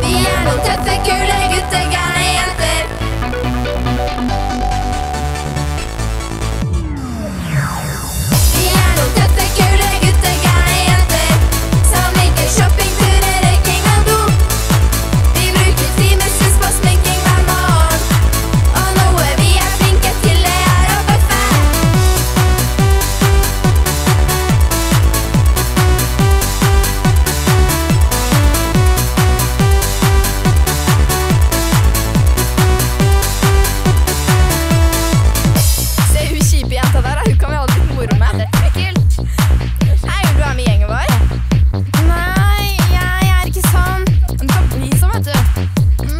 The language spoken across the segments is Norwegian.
Piano, te figure What's the? Mm.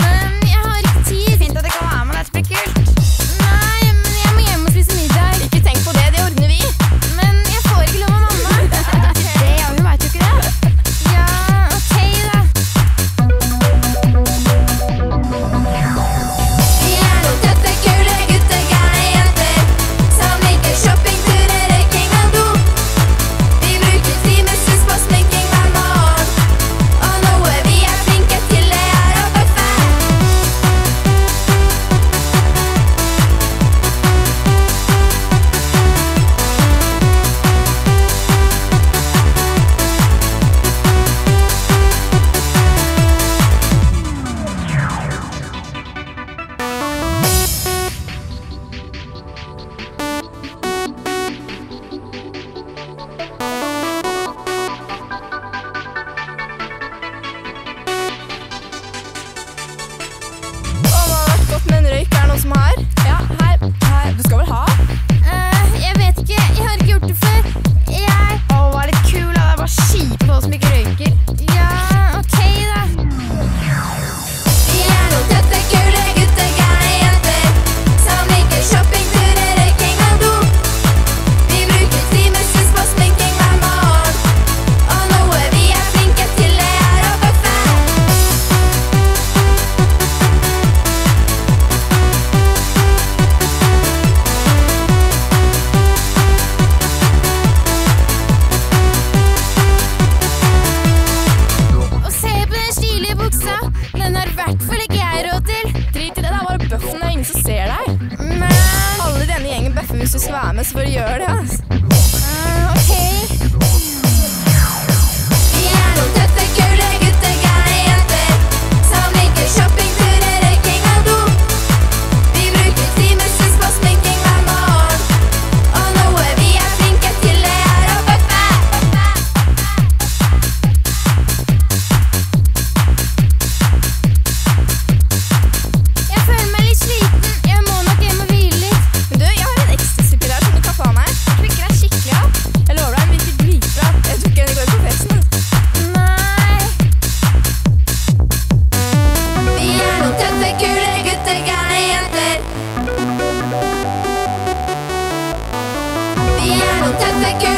noen som har? Ja, her. her. Du skal vel ha? ser deg. Mm. Men alle i denne gjengen bøffer hvis du skal være med, så bare gjør det. Altså. Uh, okay. make it